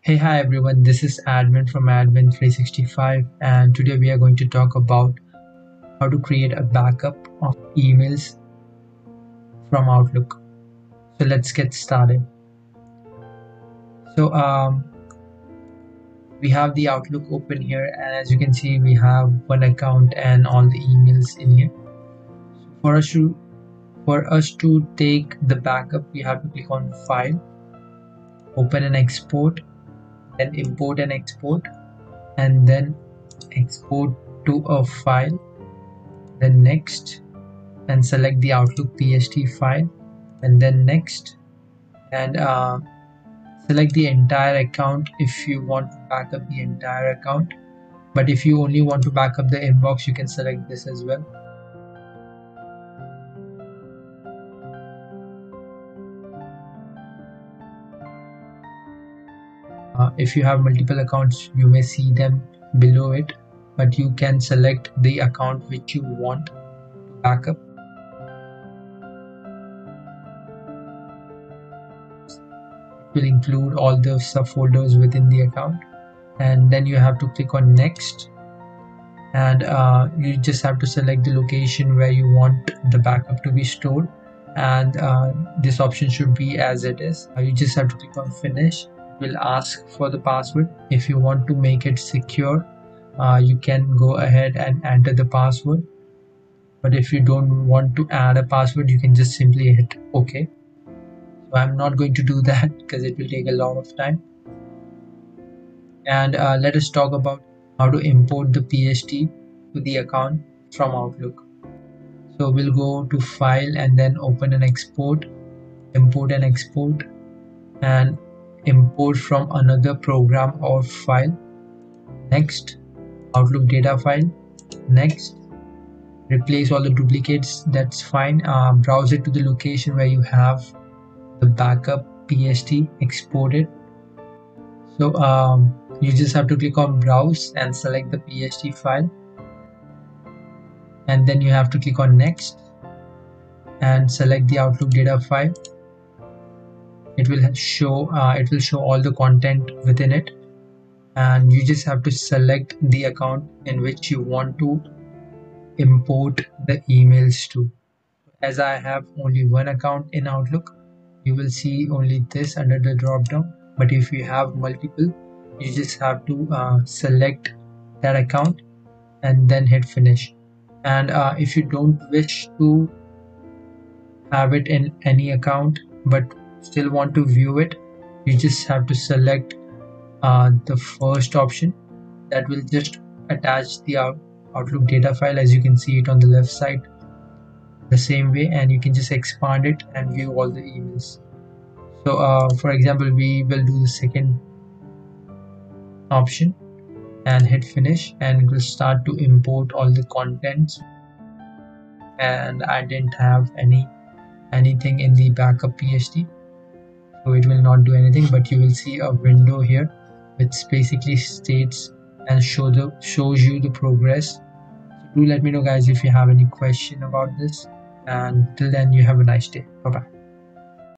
Hey, hi everyone, this is Admin from Admin365 and today we are going to talk about how to create a backup of emails from Outlook. So let's get started. So um, we have the Outlook open here and as you can see we have one account and all the emails in here. For us to for us to take the backup we have to click on file open and export then import and export and then export to a file then next and select the outlook pst file and then next and uh, select the entire account if you want to back up the entire account. But if you only want to back up the inbox you can select this as well uh, if you have multiple accounts you may see them below it but you can select the account which you want to back up. It will include all the subfolders within the account and then you have to click on next. And uh, you just have to select the location where you want the backup to be stored. And uh, this option should be as it is. Uh, you just have to click on finish will ask for the password. If you want to make it secure uh, you can go ahead and enter the password. But if you don't want to add a password you can just simply hit ok. So i'm not going to do that because it will take a lot of time. And uh, let us talk about how to import the pst to the account from outlook. So we'll go to file and then open and export import and export and import from another program or file. Next outlook data file. Next replace all the duplicates. That's fine. Uh, browse it to the location where you have the backup pst exported. So um, you just have to click on browse and select the pst file. And then you have to click on next and select the outlook data file it will show uh, it will show all the content within it. And you just have to select the account in which you want to import the emails to. As I have only one account in Outlook you will see only this under the drop down but if you have multiple you just have to uh, select that account and then hit finish. And uh, if you don't wish to have it in any account but still want to view it you just have to select uh, the first option that will just attach the out outlook data file as you can see it on the left side the same way and you can just expand it and view all the emails. So uh, for example we will do the second option and hit finish and it will start to import all the contents. And I didn't have any anything in the backup PST so it will not do anything but you will see a window here which basically states and show the shows you the progress. So do let me know guys if you have any question about this. And till then you have a nice day. Bye bye